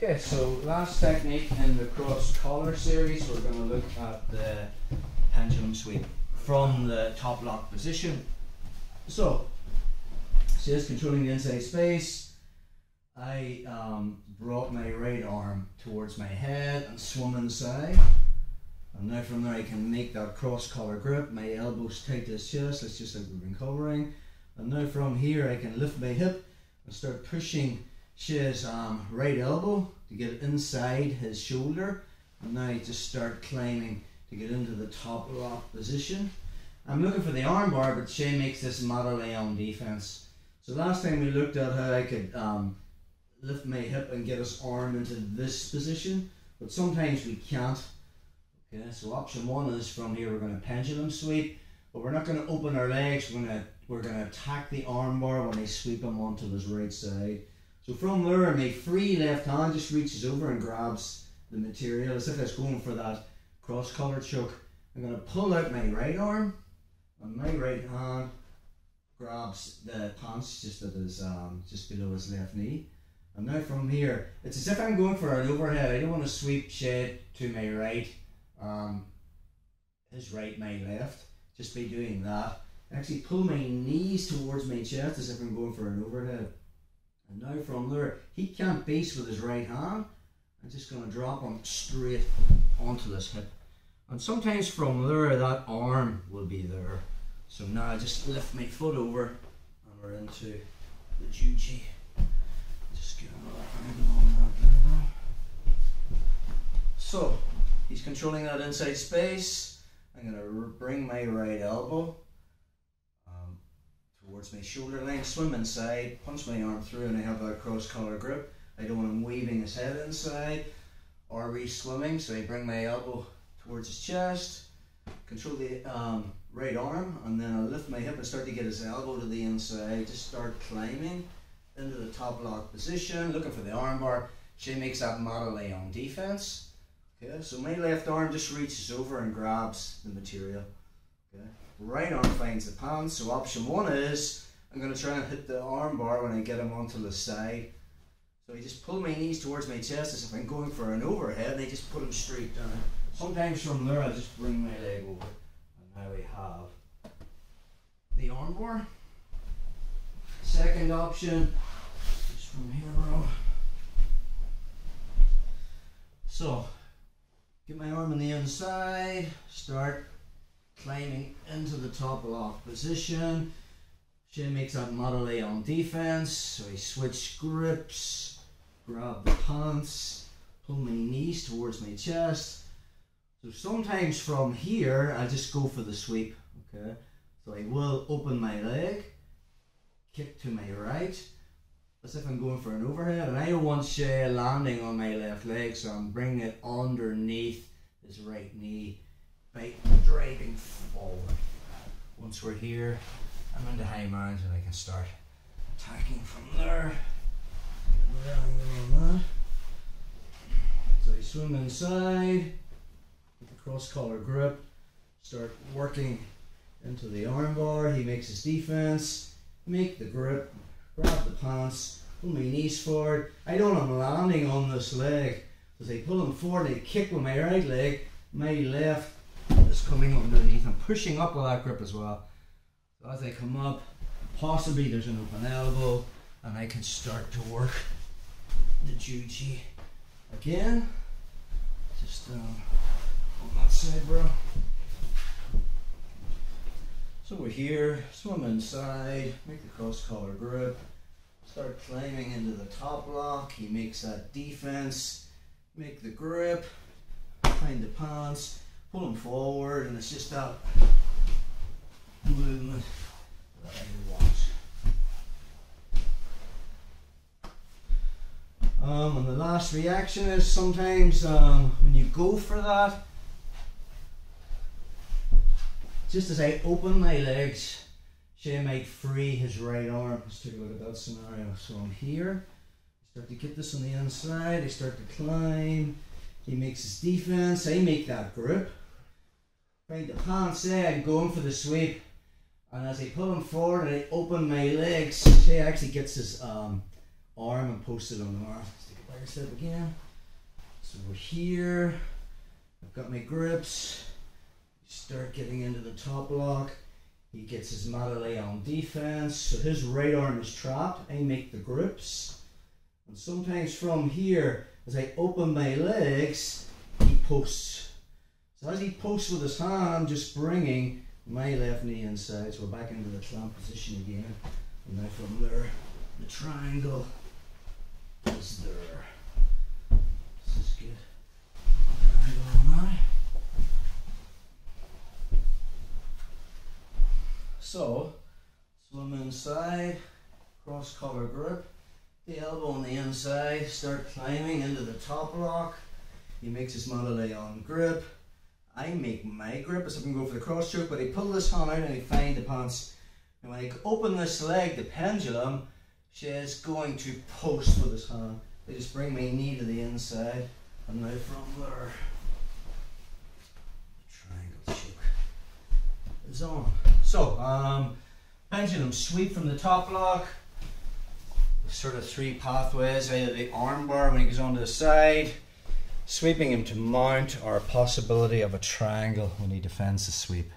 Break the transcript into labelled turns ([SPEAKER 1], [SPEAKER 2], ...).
[SPEAKER 1] Okay, so last technique in the cross collar series, we're going to look at the pendulum sweep from the top lock position. So, says controlling the inside space. I um, brought my right arm towards my head and swung inside. And now from there I can make that cross collar grip, my elbows tight to his chest, that's just like we've been covering. And now from here I can lift my hip and start pushing Shay's um, right elbow to get inside his shoulder. And now just start climbing to get into the top lock position. I'm looking for the arm bar, but Shay makes this Mater-Leon defense. So last time we looked at how I could um, lift my hip and get his arm into this position, but sometimes we can't. Okay, so option one is from here we're going to pendulum sweep, but we're not going to open our legs. We're going to we're going to attack the arm bar when I sweep him onto his right side. So from there, my free left hand just reaches over and grabs the material as if it's going for that cross collar choke. I'm going to pull out my right arm, and my right hand grabs the pants just at his um, just below his left knee. And now from here, it's as if I'm going for an overhead. I don't want to sweep Shed to my right, um, his right, my left. Just by doing that, actually pull my knees towards my chest as if I'm going for an overhead. And now from there, he can't base with his right hand. I'm just going to drop him straight onto this hip. And sometimes from there, that arm will be there. So now I just lift my foot over and we're into the Juji. Just get angle on that So he's controlling that inside space. I'm going to bring my right elbow towards my shoulder length, swim inside, punch my arm through and I have that cross collar grip. I don't want him weaving his head inside or re-swimming, so I bring my elbow towards his chest, control the um, right arm, and then I lift my hip and start to get his elbow to the inside, just start climbing into the top lock position, looking for the arm bar. She makes that Mater-Leon defense. Okay, so my left arm just reaches over and grabs the material. Okay right arm finds the pan. So option one is I'm going to try and hit the arm bar when I get him onto the side. So I just pull my knees towards my chest as if I'm going for an overhead and I just put him straight down. Sometimes from there I just bring my leg over and now we have the arm bar. Second option is from here bro. So get my arm on the inside, start climbing into the top lock position. Shin makes that Mater-Leon defense. So I switch grips, grab the pants, pull my knees towards my chest. So sometimes from here, I just go for the sweep. Okay. So I will open my leg, kick to my right, as if I'm going for an overhead. And I don't want Shay landing on my left leg, so I'm bringing it underneath his right knee by driving forward. Once we're here, I'm into high mount and I can start attacking from there. So I swim inside with the cross collar grip, start working into the armbar. He makes his defense, make the grip, grab the pants, pull my knees forward. I don't I'm landing on this leg. As I pull him forward, I kick with my right leg, my left is coming underneath. I'm pushing up with that grip as well. So as I come up, possibly there's an open elbow and I can start to work the juji again. Just um, on that side, bro. So we're here, swim inside, make the cross collar grip, start climbing into the top lock. He makes that defense, make the grip, find the pants, pull them forward, and it's just that movement that I want. Um, and the last reaction is sometimes um, when you go for that, just as I open my legs, Shay might free his right arm. Let's take a look at that scenario. So I'm here, start to get this on the inside, I start to climb, he makes his defense, I make that grip. Right, the there, I'm going for the sweep. And as I pull him forward and I open my legs, he actually gets his um, arm and posts it on the arm. Fire step again. So we're here. I've got my grips. Start getting into the top lock. He gets his Malalé on defense. So his right arm is trapped. I make the grips. And sometimes from here, as I open my legs, he posts. So as he posts with his hand, just bringing my left knee inside. So we're back into the clamp position again. And now from there, the triangle is there. This is good. So, swim inside, cross collar grip, the elbow on the inside, start climbing into the top lock. He makes his on grip. I make my grip as I can go for the cross choke, but I pull this hand out and I find the pants. And when I open this leg, the pendulum, she is going to post with his hand. I just bring my knee to the inside, and now from there, triangle choke is on. So, um, pendulum sweep from the top lock, sort of three pathways, either the arm bar when he goes onto the side, sweeping him to mount, or a possibility of a triangle when he defends the sweep.